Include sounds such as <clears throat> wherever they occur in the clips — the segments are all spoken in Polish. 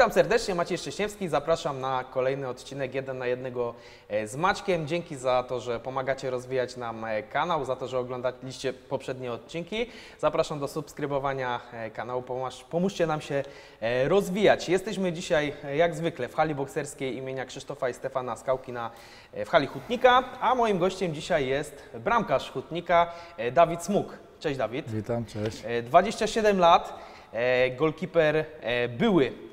Witam serdecznie, Maciej Szcześniewski. Zapraszam na kolejny odcinek 1 na 1 z Maćkiem. Dzięki za to, że pomagacie rozwijać nam e, kanał, za to, że oglądaliście poprzednie odcinki. Zapraszam do subskrybowania e, kanału, Pomóż, pomóżcie nam się e, rozwijać. Jesteśmy dzisiaj, e, jak zwykle, w hali bokserskiej imienia Krzysztofa i Stefana Skałki na, e, w hali Hutnika, a moim gościem dzisiaj jest bramkarz Hutnika, e, Dawid Smuk. Cześć Dawid. Witam, cześć. E, 27 lat, e, golkiper e, były e,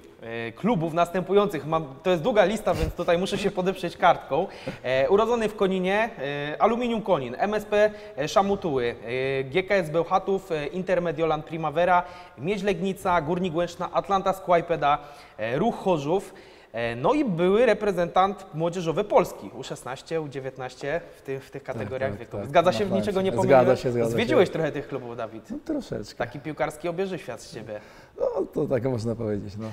klubów następujących. Mam, to jest długa lista, więc tutaj muszę się podeprzeć kartką. E, urodzony w Koninie, e, Aluminium Konin, MSP e, Szamutuły, e, GKS Bełchatów, e, Intermediolan Primavera, Miedź Legnica, Górnik Łęczna, Atlanta Skłajpeda, e, Ruch Chorzów. E, No i były reprezentant młodzieżowy Polski, U16, U19 w, tych w tych kategoriach tak, wiekowych. tak. Zgadza się, Na w niczego nie pomyliłem? Zgadza się, zgadza się. Zwiedziłeś trochę tych klubów, Dawid. No, troszeczkę. Taki piłkarski obieży świat z Ciebie. No, to tak można powiedzieć. No.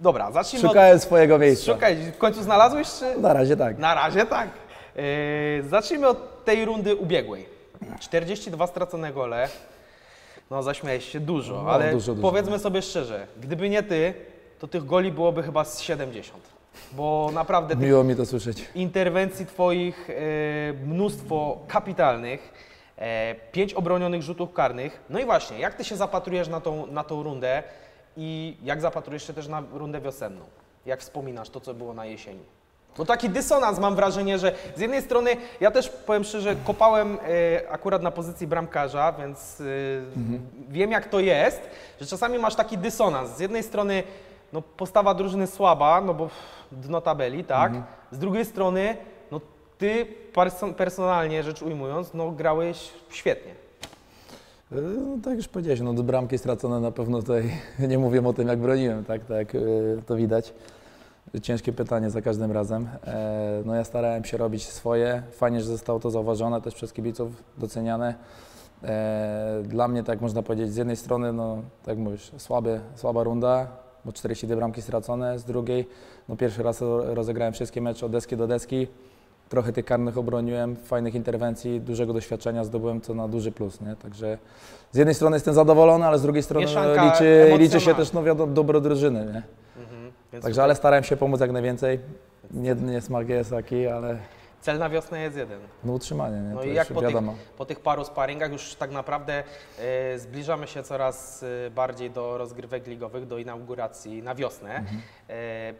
Dobra, zacznijmy Szukałem swojego od... miejsca. Szukaj, w końcu znalazłeś czy... Na razie tak. Na razie tak. Yy, zacznijmy od tej rundy ubiegłej. 42 stracone gole. No zaśmiałeś się dużo, No, ale dużo, dużo. powiedzmy sobie szczerze, gdyby nie Ty, to tych goli byłoby chyba z 70. Bo naprawdę Miło mi to słyszeć. interwencji Twoich e, mnóstwo kapitalnych, e, pięć obronionych rzutów karnych. No i właśnie, jak Ty się zapatrujesz na tą, na tą rundę i jak zapatrujesz się też na rundę wiosenną? Jak wspominasz to, co było na jesieni? Bo taki dysonans mam wrażenie, że z jednej strony ja też powiem szczerze, kopałem e, akurat na pozycji bramkarza, więc e, wiem jak to jest, że czasami masz taki dysonans. Z jednej strony no, postawa drużyny słaba, no bo dno tabeli, tak? Z drugiej strony, no ty perso- personalnie rzecz ujmując, no grałeś świetnie. Yy, No, tak już powiedziałeś, no bramki stracone na pewno tutaj <laughs> nie mówię o tym, jak broniłem, tak, tak yy, to widać. Ciężkie pytanie za każdym razem. E, No ja starałem się robić swoje. Fajnie, że zostało to zauważone też przez kibiców, doceniane. E, Dla mnie, tak można powiedzieć, z jednej strony, no tak mówisz, słaby, słaba runda, bo 42 bramki stracone, z drugiej, no pierwszy raz ro- rozegrałem wszystkie mecze od deski do deski. Trochę tych karnych obroniłem, fajnych interwencji, dużego doświadczenia zdobyłem, co na duży plus, nie? Także z jednej strony jestem zadowolony, ale z drugiej strony Mieszanka liczy, liczy się też no, wiadomo, dobro drużyny, nie? Więc Także, ale starałem się pomóc jak najwięcej. Nie, nie smak jest taki, ale Cel na wiosnę jest jeden. no utrzymanie, nie? No to i jak po tych, po tych paru sparingach już tak naprawdę e, zbliżamy się coraz e, bardziej do rozgrywek ligowych, do inauguracji na wiosnę. Mhm. E,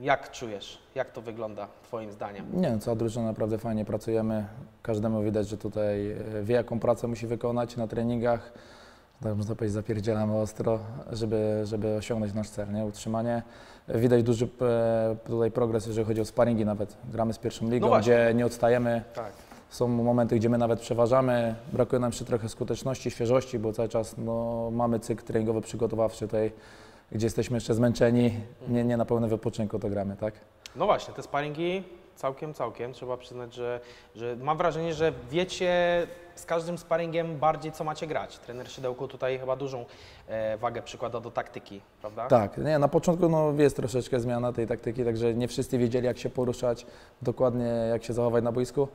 jak czujesz? Jak to wygląda Twoim zdaniem? Nie cała drużyna naprawdę fajnie pracujemy. Każdemu widać, że tutaj e, wie jaką pracę musi wykonać na treningach. Tak można powiedzieć, zapierdzielamy ostro, żeby, żeby osiągnąć nasz cel, nie? Utrzymanie. Widać duży e, tutaj progres, jeżeli chodzi o sparingi nawet. Gramy z pierwszą ligą, No gdzie nie odstajemy. Tak. Są momenty, gdzie my nawet przeważamy. Brakuje nam jeszcze trochę skuteczności, świeżości, bo cały czas no, mamy cykl treningowy przygotowawczy tutaj, gdzie jesteśmy jeszcze zmęczeni. Nie, nie na pełnym wypoczynku to gramy, tak? No właśnie, te sparingi całkiem, całkiem. Trzeba przyznać, że, że mam wrażenie, że wiecie z każdym sparingiem bardziej, co macie grać. Trener Szydełko tutaj chyba dużą e, wagę przykłada do taktyki, prawda? Tak, nie, na początku no, jest troszeczkę zmiana tej taktyki, także nie wszyscy wiedzieli jak się poruszać, dokładnie jak się zachować na boisku.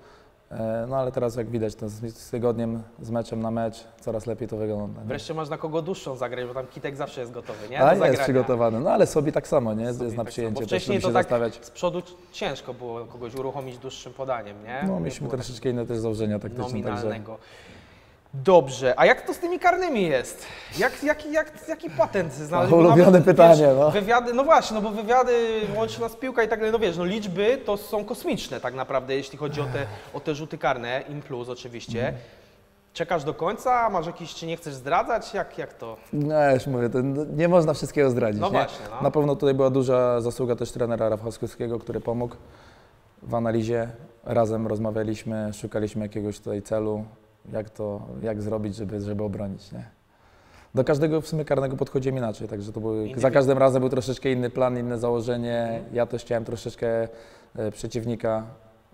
E, No ale teraz jak widać, to z, tygodniem, z meczem na mecz coraz lepiej to wygląda. nie? Wreszcie masz na kogo dłuższą zagrać, bo tam Kitek zawsze jest gotowy, nie? A Do jest przygotowany, no ale sobie tak samo, nie? Jest na tak przyjęcie, samo. Bo też wcześniej lubi to się tak z przodu ciężko było kogoś uruchomić dłuższym podaniem, nie? No mieliśmy troszeczkę inne też założenia taktyczne, także nominalnego. Dobrze, a jak to z tymi karnymi jest? Jak, jaki, jak, jaki patent Bo ulubione nawet, pytanie, no. Wywiady, no właśnie, no bo wywiady, łączna z piłka i tak dalej, no wiesz, no liczby to są kosmiczne tak naprawdę, jeśli chodzi o te, o te rzuty karne, im plus oczywiście. Mhm. Czekasz do końca, masz jakiś, czy nie chcesz zdradzać? Jak, jak to? No już mówię, nie można wszystkiego zdradzić. No nie? właśnie, no. Na pewno tutaj była duża zasługa też trenera Rafałskiego, który pomógł w analizie. Razem rozmawialiśmy, szukaliśmy jakiegoś tutaj celu, jak to, jak zrobić, żeby, żeby obronić. Nie? Do każdego w sumie karnego podchodzimy inaczej, także to był, za każdym razem był troszeczkę inny plan, inne założenie. Mhm. Ja też chciałem troszeczkę e, przeciwnika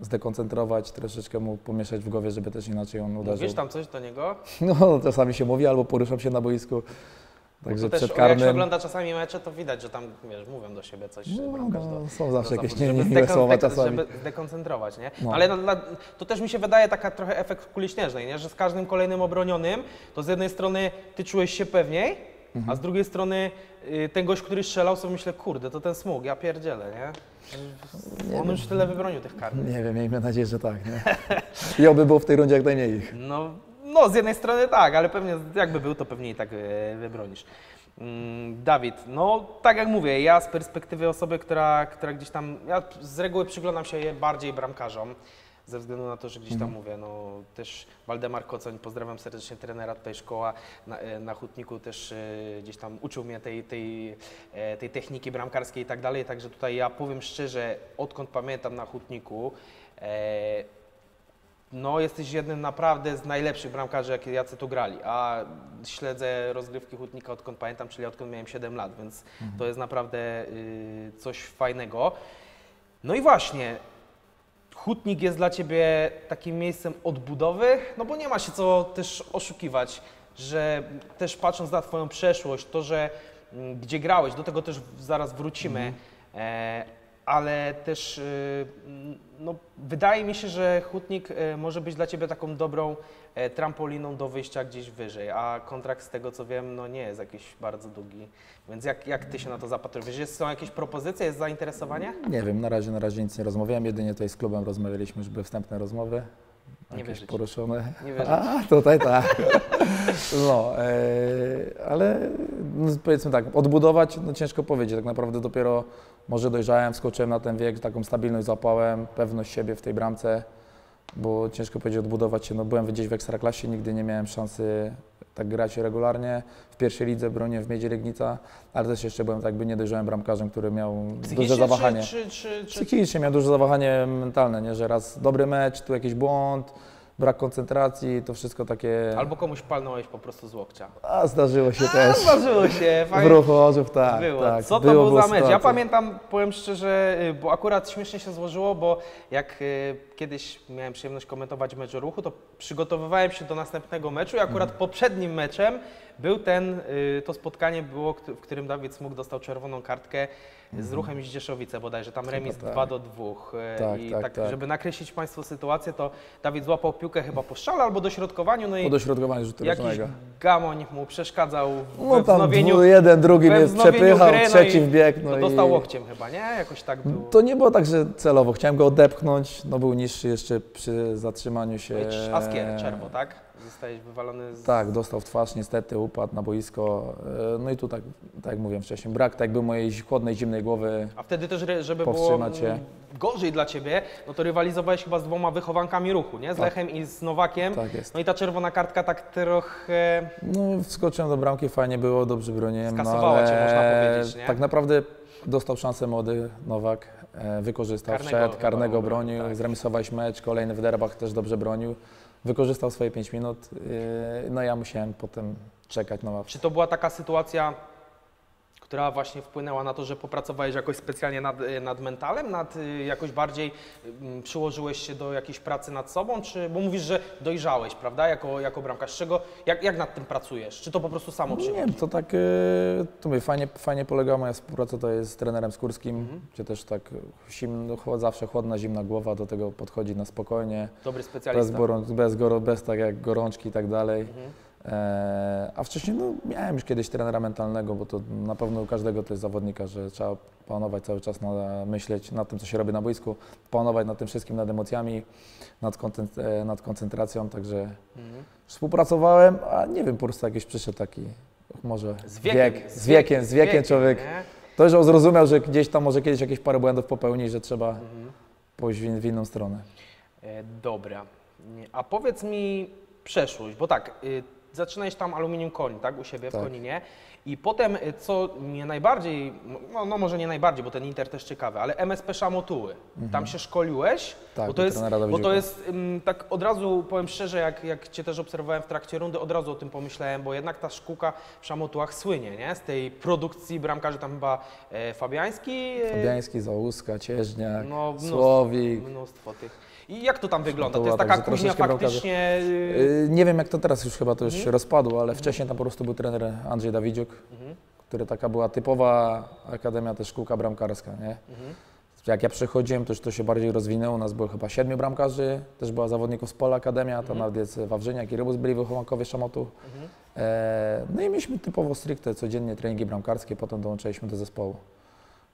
zdekoncentrować, troszeczkę mu pomieszać w głowie, żeby też inaczej on uderzył. Mówisz tam coś do niego? <laughs> No, czasami się mówi, albo poruszam się na boisku. Także też, przed o, Jak się karnym. ogląda czasami mecze, to widać, że tam, wiesz, mówią do siebie coś No, bramkarz do, no, są zawsze do jakieś nie- niemiłe słowa czasami. Żeby zdekoncentrować, nie? No. Ale na, to też mi się wydaje taka trochę efekt kuli śnieżnej, nie? Że z każdym kolejnym obronionym, to z jednej strony ty czułeś się pewniej, A z drugiej strony y, ten gość, który strzelał, sobie myślę, kurde, to ten smug, ja pierdzielę, nie? Nie On wiem. już tyle wybronił tych karnych. Nie wiem, miejmy nadzieję, że tak. Nie? I oby było w tej rundzie jak najmniej ich. No, no, z jednej strony tak, ale pewnie jakby był, to pewnie i tak e, wybronisz. Mm, Dawid, no tak jak mówię, ja z perspektywy osoby, która, która gdzieś tam, ja z reguły przyglądam się bardziej bramkarzom, ze względu na to, że gdzieś tam mówię, no też Waldemar Kocoń, pozdrawiam serdecznie trenera tutaj szkoła na, e, na Hutniku, też e, gdzieś tam uczył mnie tej, tej, tej techniki bramkarskiej i tak dalej, także tutaj ja powiem szczerze, odkąd pamiętam na Hutniku, e, no, jesteś jednym naprawdę z najlepszych bramkarzy, jakie jacy tu grali. A śledzę rozgrywki Hutnika odkąd pamiętam, czyli odkąd miałem 7 lat, więc to jest naprawdę y, coś fajnego. No i właśnie, Hutnik jest dla Ciebie takim miejscem odbudowy, no bo nie ma się co też oszukiwać, że też patrząc na Twoją przeszłość, to, że mm, gdzie grałeś, do tego też zaraz wrócimy, e, ale też y, no, wydaje mi się, że Hutnik e, może być dla Ciebie taką dobrą e, trampoliną do wyjścia gdzieś wyżej, a kontrakt z tego co wiem, no nie jest jakiś bardzo długi, więc jak, jak Ty się na to zapatrujesz? Są jakieś propozycje, jest zainteresowanie? Nie wiem, na razie, na razie nic nie rozmawiałem, jedynie tutaj z klubem rozmawialiśmy, żeby wstępne rozmowy. Nie jakieś wierzycie. poruszone. Nie wierzycie. A, tutaj tak. <laughs> No, e, ale no, powiedzmy tak, odbudować, no ciężko powiedzieć, tak naprawdę dopiero może dojrzałem, skoczyłem na ten wiek, taką stabilność złapałem, pewność siebie w tej bramce, bo ciężko powiedzieć odbudować się, no byłem gdzieś w Ekstraklasie, nigdy nie miałem szansy tak grać regularnie, w pierwszej lidze bronię w Miedzie Legnica, ale też jeszcze byłem tak jakby niedojrzałym bramkarzem, który miał duże zawahanie. Czy, czy, czy, czy, Psychicznie miał duże zawahanie mentalne, nie? że raz dobry mecz, tu jakiś błąd, brak koncentracji, to wszystko takie. Albo komuś palnąłeś po prostu z łokcia. A zdarzyło się A, też. zdarzyło się, W fajnie. ruchu orzów, tak. było. tak. Co to Było, był było za mecz? Ja sytuacji. pamiętam, powiem szczerze, y, bo akurat śmiesznie się złożyło, bo jak y, kiedyś miałem przyjemność komentować mecz o ruchu, to przygotowywałem się do następnego meczu i akurat Mhm. poprzednim meczem był ten, y, to spotkanie było, w którym Dawid Smuk dostał czerwoną kartkę z ruchem Zdzieszowice bodajże, tam remis Mhm. tak. 2 do 2. Tak, I tak, tak, tak. żeby nakreślić Państwu sytuację, to Dawid złapał piłkę chyba po strzale albo dośrodkowaniu, no Po i dośrodkowaniu rzutu jakiś rocznego. gamoń mu przeszkadzał w No tam wznowieniu dwu, jeden, drugi we mnie przepychał, gry, no trzeci wbieg. No i... dostał łokciem chyba, nie? Jakoś tak było. To nie było tak, że celowo. Chciałem go odepchnąć, no był niższy jeszcze przy zatrzymaniu się. Askier, czerwo, tak? Zostałeś wywalony z... Tak, dostał w twarz, niestety upadł na boisko. E, No i tu tak, tak jak mówiłem wcześniej, brak tak jakby mojej chłodnej, zimnej głowy. A wtedy też, żeby było się. mm, gorzej dla Ciebie, no to rywalizowałeś chyba z dwoma wychowankami ruchu, nie? Z Tak. Lechem i z Nowakiem. Tak jest. No i ta czerwona kartka tak trochę... No, wskoczyłem do bramki, fajnie było, dobrze broniłem. no, Skasowała ale cię, można powiedzieć, nie? Tak naprawdę dostał szansę młody Nowak, e, wykorzystał, Karnego wszedł, karnego bronił, tak. zremisowałeś mecz, kolejny w derbach też dobrze bronił. Wykorzystał swoje 5 minut, e, no ja musiałem potem czekać na. Czy to była taka sytuacja, która właśnie wpłynęła na to, że popracowałeś jakoś specjalnie nad, y, nad mentalem, nad y, jakoś bardziej mm, przyłożyłeś się do jakiejś pracy nad sobą, czy, bo mówisz, że dojrzałeś, prawda, jako, jako bramkarz, czego, jak, jak nad tym pracujesz, czy to po prostu samo Nie przychodzi? wiem, to tak, e, to mówię, fajnie, fajnie polegała moja współpraca tutaj z trenerem Skórskim, Mhm. gdzie też tak zimno, zawsze chłodna, zimna głowa, do tego podchodzi na spokojnie. Dobry Bez, specjalista. gorą, bez, goro, bez tak jak gorączki i tak dalej. Mhm. E, a wcześniej no, miałem już kiedyś trenera mentalnego, bo to na pewno u każdego to jest zawodnika, że trzeba panować cały czas, na, myśleć nad tym, co się robi na boisku, panować nad tym wszystkim, nad emocjami, nad, e, koncentracją, także Mhm. współpracowałem, a nie wiem, po prostu jakiś przyszedł taki, może Z wiekiem, wiek, z wiekiem, z wiekiem człowiek, nie? to, że on zrozumiał, że gdzieś tam może kiedyś jakieś parę błędów popełni, że trzeba Mhm. pójść w, w inną stronę. E, Dobra. Nie, A powiedz mi przeszłość, bo tak, y, zaczynałeś tam aluminium Konin, tak, u siebie Tak. w Koninie i potem, y, co mnie najbardziej, no, no może nie najbardziej, bo ten Inter też ciekawy, ale MSP Szamotuły, tam się szkoliłeś, Mhm. Tak, bo to jest, bo to jest ym, tak od razu, powiem szczerze, jak, jak Cię też obserwowałem w trakcie rundy, od razu o tym pomyślałem, bo jednak ta szkółka w Szamotułach słynie, nie, z tej produkcji bramkarzy, tam chyba e, Fabiański, e, Fabiański, Załuska, Cieżniak, No, mnóstwo. Słowik. Mnóstwo tych. I jak to tam wygląda? To jest tak, taka kuźnia faktycznie. y, Yy, Nie wiem jak to teraz już chyba to już Mhm. rozpadło, ale wcześniej tam po prostu był trener Andrzej Dawidziuk, Mhm, który taka była typowa akademia też szkółka bramkarska, nie? mhm. Jak ja przychodziłem, to już to się bardziej rozwinęło. U nas było chyba siedmiu bramkarzy, też była zawodników z Pola Akademia, tam Mhm. nawet jest Wawrzyniak i Rybus byli wychowankowie Szamotu. Mhm. E, no i mieliśmy typowo stricte codziennie treningi bramkarskie, potem dołączyliśmy do zespołu.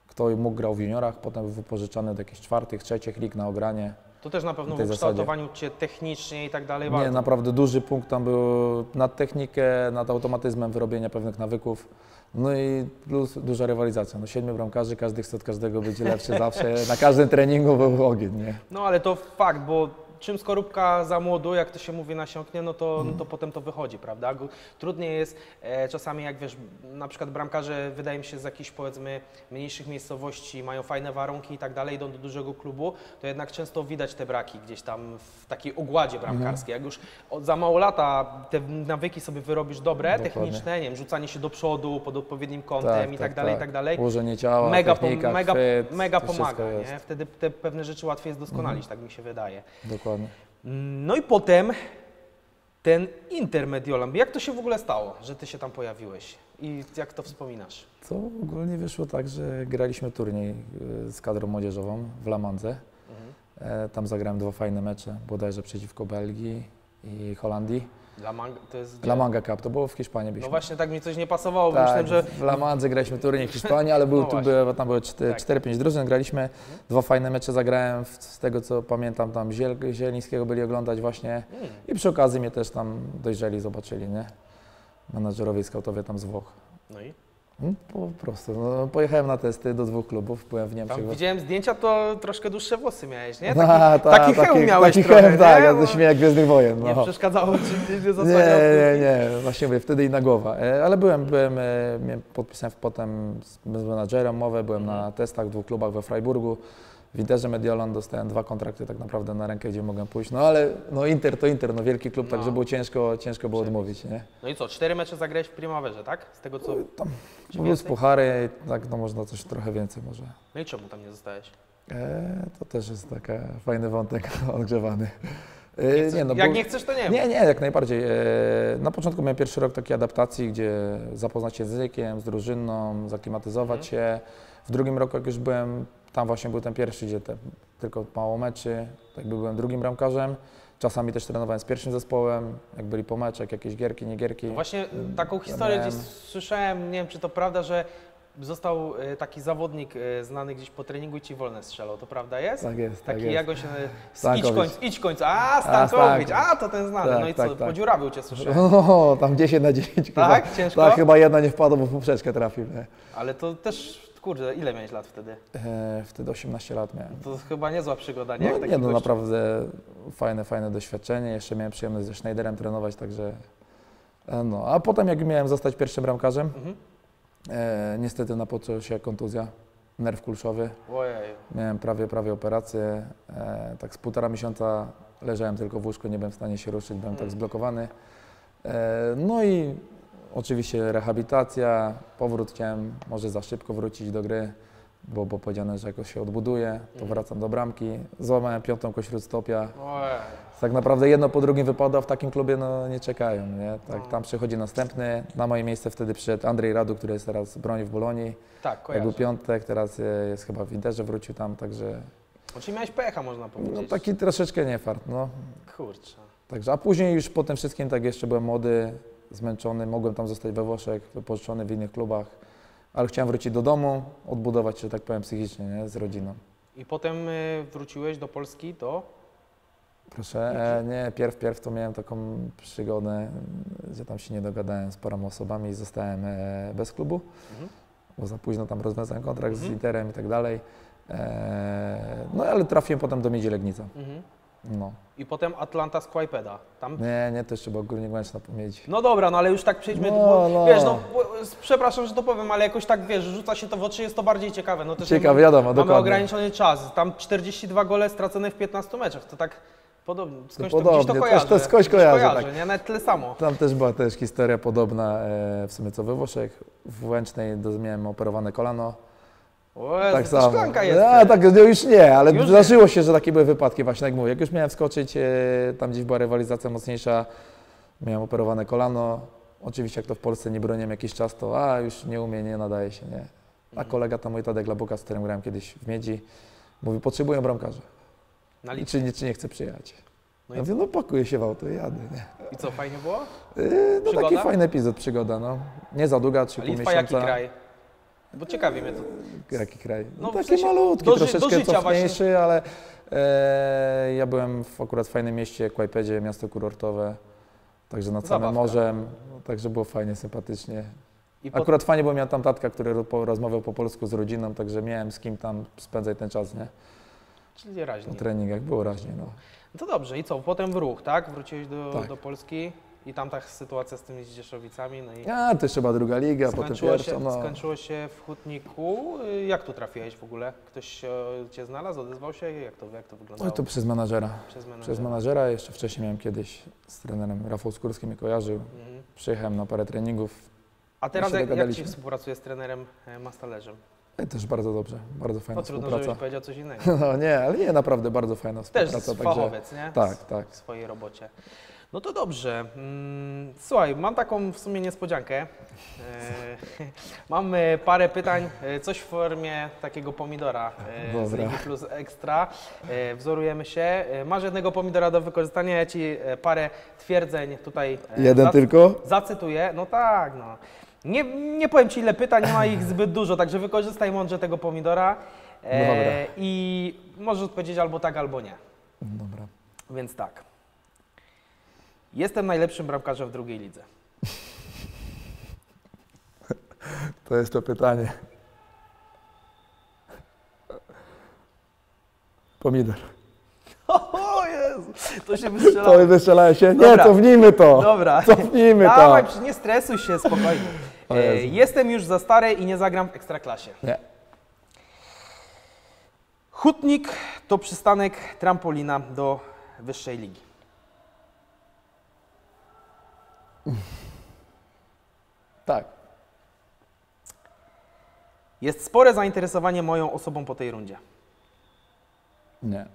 Kto mógł grał w juniorach, potem był wypożyczany do jakichś czwartych, trzecich lig na ogranie. To też na pewno w tej zasadzie. ukształtowaniu Cię technicznie i tak dalej Nie, naprawdę duży punkt tam był nad technikę, nad automatyzmem wyrobienia pewnych nawyków. No i plus duża rywalizacja. No siedmiu bramkarzy, każdy chce od każdego być lepszy <laughs> zawsze. Na każdym treningu był ogień, nie? No ale to fakt, bo czym skorupka za młodu, jak to się mówi, nasiąknie, no to, Mhm. no to potem to wychodzi, prawda? Trudniej jest e, czasami, jak wiesz, na przykład bramkarze, wydaje mi się, z jakichś powiedzmy mniejszych miejscowości, mają fajne warunki i tak dalej, idą do dużego klubu, to jednak często widać te braki gdzieś tam w takiej ogładzie Mhm. bramkarskiej. Jak już od, za mało lata te nawyki sobie wyrobisz dobre, Dokładnie. techniczne, nie wiem, rzucanie się do przodu pod odpowiednim kątem i tak, dalej, i tak dalej, Ułożenie ciała, mega, pom- technika, mega, chwyt, mega pomaga, nie? Wtedy te pewne rzeczy łatwiej jest doskonalić, tak mi się wydaje. Dokładnie. No i potem ten Intermediolam. Jak to się w ogóle stało, że ty się tam pojawiłeś? I jak to wspominasz? To ogólnie wyszło tak, że graliśmy turniej y, z kadrą młodzieżową w Lamandze. E, Tam zagrałem dwa fajne mecze, bodajże przeciwko Belgii i Holandii. Dla Mang to jest... La Manga Cup, to było w Hiszpanii. No byliśmy. właśnie tak mi coś nie pasowało, Tak, myślałem, że... w La Mandze graliśmy turniej w Hiszpanii, ale był, No tu były, tam były Tak. Mhm. 4-5 drużyn, graliśmy, dwa fajne mecze zagrałem, z tego co pamiętam tam Ziel, Zielińskiego byli oglądać właśnie Mm, i przy okazji mnie też tam dojrzeli, zobaczyli, nie? Menadżerowie, skautowie tam z Włoch. no i? No, po prostu, no, pojechałem na testy do dwóch klubów, byłem w Niemczech. Tam widziałem zdjęcia, to troszkę dłuższe włosy miałeś, nie? Taki, <laughs> A, ta, taki hełm miałeś taki trochę, hełm, tak, nie? ja śmieję jak Gwiezdnych Wojen. Nie No. przeszkadzało ci, nie Nie, zasłaniał nie, nie, właśnie mówię, wtedy inna głowa. E, Ale byłem, byłem, e, podpisałem potem z menadżerem umowę, byłem Mhm. na testach w dwóch klubach we Freiburgu. W Interze Mediolan dostałem dwa kontrakty tak naprawdę na rękę, gdzie mogłem pójść. No ale no Inter to Inter, no wielki klub, No. także było ciężko, ciężko było odmówić, nie? No i co, cztery mecze zagrałeś w Primaverze, tak? Z tego co... Tam Czy plus puchary, tak no można coś trochę więcej może. No i czemu tam nie zostałeś? E, to też jest taki fajny wątek <laughs> odgrzewany. E, Nie chcesz, no, jak bo- nie chcesz, to nie. Nie, nie, jak najbardziej. E, Na początku miałem pierwszy rok takiej adaptacji, gdzie zapoznać się z językiem, z drużyną, zaklimatyzować Mhm. się. W drugim roku, jak już byłem, tam właśnie był ten pierwszy, gdzie te, tylko mało meczy, tak jakby byłem drugim bramkarzem. Czasami też trenowałem z pierwszym zespołem, jak byli po meczach, jakieś gierki, nie gierki. No właśnie taką historię miałem- gdzieś słyszałem, nie wiem czy to prawda, że został e, taki zawodnik e, znany gdzieś po treningu i ci wolne strzelał, to prawda jest? Tak jest, tak Taki jest. jak on się... Idź końc, idź końc, a Stankowicz, Stankow- a to ten znany, Tak, no i tak, co, tak. podziurawił cię słyszałem. <laughs> O, tam 10 na 10 chyba. Tak? Ciężko? Tak, chyba jedna nie wpadła, bo w poprzeczkę trafił. Nie? Ale to też, kurde, ile miałeś lat wtedy? E, wtedy 18 lat miałem. To chyba niezła przygoda, nie? No, nie, no naprawdę fajne, fajne doświadczenie. Jeszcze miałem przyjemność ze Schneiderem trenować, także. e, No, a potem jak miałem zostać pierwszym bramkarzem, Mhm. e, niestety napoczął się kontuzja, nerw kulszowy. Ojej. Miałem prawie, prawie operację. E, tak z półtora miesiąca leżałem tylko w łóżku, nie byłem w stanie się ruszyć, byłem tak Mm. zblokowany. E, no i oczywiście rehabilitacja, powrót chciałem może za szybko wrócić do gry, bo było powiedziane, że jakoś się odbuduję, to Mhm. wracam do bramki. Złamałem piątą kośród stopia. Tak naprawdę jedno po drugim wypada w takim klubie no, nie czekają. Nie? Tak, No. tam przychodzi następny. Na moje miejsce wtedy przyszedł Andrzej Radu, który jest teraz broni w Bolonii. Tak, Jak kojarzę. był piątek, teraz jest chyba w Interze, wrócił tam, także Czyli miałeś pecha, można powiedzieć. no, taki troszeczkę niefart. No. Kurczę. Także, a później już po tym wszystkim, tak jeszcze byłem młody, zmęczony, mogłem tam zostać we Włoszech, wypożyczony w innych klubach, ale chciałem wrócić do domu, odbudować się, tak powiem, psychicznie nie? z rodziną. I potem y, wróciłeś do Polski, to? Proszę, e, nie, pierw, pierw to miałem taką przygodę, m, że tam się nie dogadałem z paroma osobami i zostałem e, bez klubu, Mhm. bo za późno tam rozwiązałem kontrakt z Mhm. Interem i tak dalej. E, no ale trafiłem potem do Miedzi Legnica. Mhm. No. I potem Atlanta Squipeda. Tam Nie, nie, to jeszcze było Górnik Łęczna Miedzi. No dobra, no ale już tak przejdźmy, No, bo, no. wiesz, no bo, przepraszam, że to powiem, ale jakoś tak, wiesz, rzuca się to w oczy, jest to bardziej ciekawe. No też Ciekawe, mamy, wiadomo, mamy dokładnie. ograniczony czas, tam 42 gole stracone w 15 meczach, to tak podobnie, skądś to, podobnie, to też kojarzę. to skądś kojarzę tak. nie? Nawet tyle samo. Tam też była też historia podobna e, w sumie co we Włoszech. W Łęcznej miałem operowane kolano. O tak samo. szklanka jest. A, tak, no już nie, ale Już nie. zdarzyło się, że takie były wypadki właśnie, jak mówię. Jak już miałem wskoczyć, e, tam gdzieś była rywalizacja mocniejsza, miałem operowane kolano. Oczywiście jak to w Polsce nie broniłem jakiś czas, to a już nie umie, nie nadaje się, nie. A Mhm. kolega tam mój Tadek Labuka, z którym grałem kiedyś w Miedzi, Mówi, potrzebuję bramkarza. Na I czy, nie- czy nie chce przyjechać? No ja i, mówię, no pakuję się w auto i jadę. Nie? I co, fajnie było? Yy, no taki Przygoda? fajny epizod, przygoda, no. Nie za długa, 3,5 Litwa miesiąca. jaki kraj? Bo ciekawi mnie to. Jaki kraj? No, No, w taki sensie malutki, do do troszeczkę życia cofniejszy, ale e, ja byłem w akurat fajnym mieście, Kłajpedzie, miasto kurortowe, także nad samym Zabawka. morzem, no, także było fajnie, sympatycznie. I po, Akurat fajnie, bo miałem tam tatka, który rozmawiał po polsku z rodziną, także miałem z kim tam spędzać ten czas, nie? czyli raźnie. Na treningach było raźnie, no. No to dobrze, i co? Potem w ruch, tak? Wróciłeś do, Tak. do Polski i tam ta sytuacja z tymi Zdzieszowicami, no i A, to jeszcze była druga liga, potem skończyło pierwsza, się, no. skończyło się w Hutniku. Y, Jak tu trafiłeś w ogóle? Ktoś e, Cię znalazł, odezwał się? Jak to, jak to wyglądało? Oj, to przez menadżera. Przez menadżera. Przez menadżera, jeszcze wcześniej miałem kiedyś z trenerem Rafał Skórski mnie kojarzył. Mhm. Przyjechałem na parę treningów, A teraz się jak, jak Ci dogadaliśmy. współpracuje z trenerem e, Mastalerzem? E, też bardzo dobrze, bardzo fajna No trudno, współpraca. żebyś powiedział coś innego. <laughs> No nie, ale nie, naprawdę bardzo fajna Też współpraca. fachowiec, nie? Tak, tak. w swojej robocie. No to dobrze. Mm, Słuchaj, mam taką w sumie niespodziankę. E, <laughs> Mam parę pytań, e, coś w formie takiego pomidora e, z. Ligi Plus Extra. E, Wzorujemy się. Masz jednego pomidora do wykorzystania, ja Ci parę twierdzeń tutaj Jeden zac- tylko? zacytuję. No tak, no. Nie, nie powiem Ci ile pytań, nie ma ich <clears throat> zbyt dużo, także wykorzystaj mądrze tego pomidora. E, Dobra. I możesz odpowiedzieć albo tak, albo nie. Dobra. Więc tak. Jestem najlepszym bramkarzem w drugiej lidze. To jest to pytanie. Pomidor. <laughs> O Jezu, to się To wystrzelało. wystrzelałem się. Nie, Dobra. cofnijmy to. Dobra. Cofnijmy to. Dawaj, nie stresuj się, spokojnie. E, jestem już za stary i nie zagram w Ekstraklasie. Nie. Hutnik to przystanek trampolina do wyższej ligi. Tak. Jest spore zainteresowanie moją osobą po tej rundzie. Nie.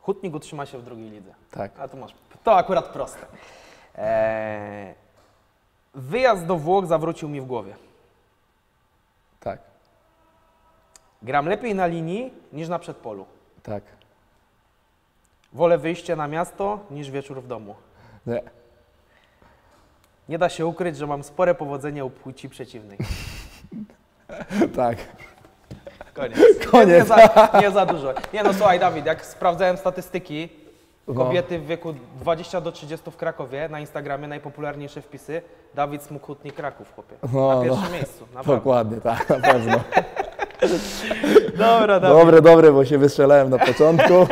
Hutnik utrzyma się w drugiej lidze. Tak. A tu masz. To akurat proste. Eee, wyjazd do Włoch zawrócił mi w głowie. Tak. Gram lepiej na linii niż na przedpolu. Tak. Wolę wyjście na miasto niż wieczór w domu. Nie. Nie da się ukryć, że mam spore powodzenie u płci przeciwnej. <laughs> Tak. Koniec. <laughs> Koniec. Nie, nie, za, nie za dużo. Nie no słuchaj Dawid, jak sprawdzałem statystyki, No. kobiety w wieku 20 do 30 w Krakowie, na Instagramie najpopularniejsze wpisy, Dawid Smukutnik Kraków, chłopie. No, na pierwszym no. miejscu, naprawdę. Dokładnie, tak, na pewno. <laughs> Dobra, Dawid. Dobre, dobre, bo się wystrzelałem na początku.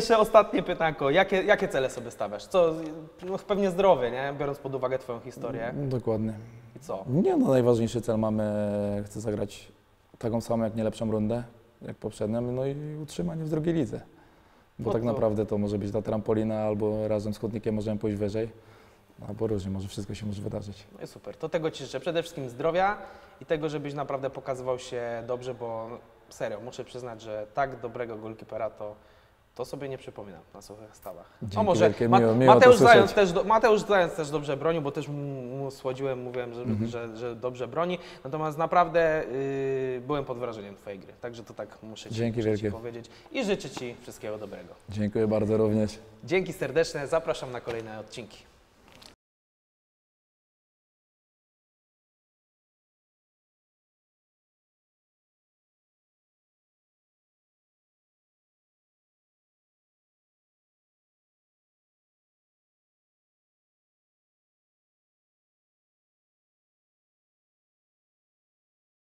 Jeszcze ostatnie pytanko. Jakie, jakie cele sobie stawiasz? Co, no, pewnie zdrowie, nie? Biorąc pod uwagę Twoją historię. Dokładnie. I co? Nie, no najważniejszy cel mamy, chcę zagrać taką samą, jak nie lepszą rundę, jak poprzednią, no i utrzymanie w drugiej lidze. Bo No tak to- naprawdę to może być ta trampolina, albo razem z Hutnikiem możemy pójść wyżej, albo różnie, może wszystko się może wydarzyć. No i super. To tego Ci życzę. Przede wszystkim zdrowia i tego, żebyś naprawdę pokazywał się dobrze, bo serio, muszę przyznać, że tak dobrego golkipera to, to sobie nie przypominam na suchych stawach. Dzięki o może wielkie, miło- miło Mateusz. Zając też do, Mateusz Zając też dobrze bronił, bo też mu, słodziłem, mówiłem, że, Mhm. że, że dobrze broni. Natomiast naprawdę yy, byłem pod wrażeniem Twojej gry. Także to tak muszę Ci, Dzięki muszę ci powiedzieć. I życzę Ci wszystkiego dobrego. Dziękuję bardzo również. Dzięki serdeczne, zapraszam na kolejne odcinki.